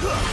Huh!